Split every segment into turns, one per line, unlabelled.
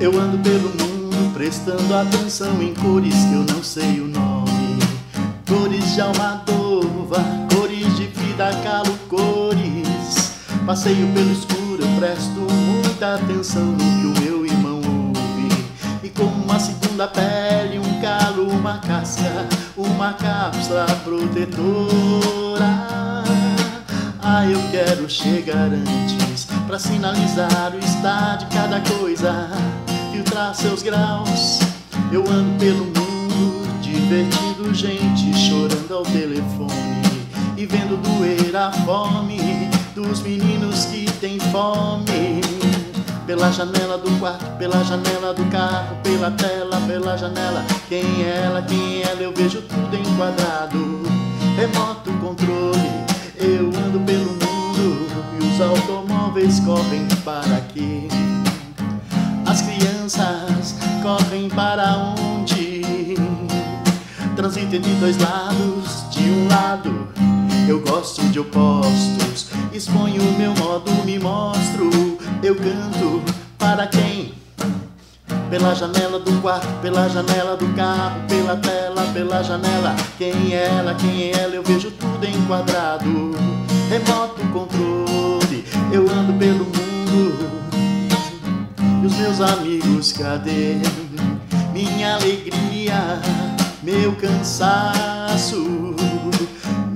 Eu ando pelo mundo prestando atenção em cores que eu não sei o nome. Cores de almadova, cores de vida calo, cores. Passeio pelo escuro, eu presto muita atenção no que o meu irmão ouve. E como uma segunda pele, um calo, uma casca, uma cápsula protetora. Ah, eu quero chegar antes pra sinalizar o estado de cada coisa filtrar seus graus. Eu ando pelo mundo, divertindo gente, chorando ao telefone e vendo doer a fome dos meninos que têm fome. Pela janela do quarto, pela janela do carro, pela tela, pela janela. Quem é ela, quem é ela, eu vejo tudo enquadrado. Remoto controle, eu ando pelo mundo e os automóveis correm para aqui. As crianças correm para onde? Transita de dois lados, de um lado eu gosto de opostos, exponho meu modo, me mostro, eu canto para quem? Pela janela do quarto, pela janela do carro, pela tela, pela janela. Quem é ela, quem é ela, eu vejo tudo enquadrado. Remoto controle, os meus amigos, cadê? Minha alegria, meu cansaço,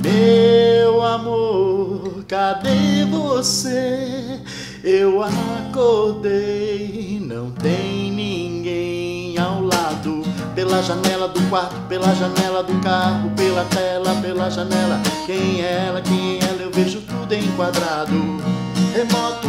meu amor, cadê você? Eu acordei, não tem ninguém ao lado. Pela janela do quarto, pela janela do carro, pela tela, pela janela. Quem é ela, quem é ela, eu vejo tudo enquadrado. Remoto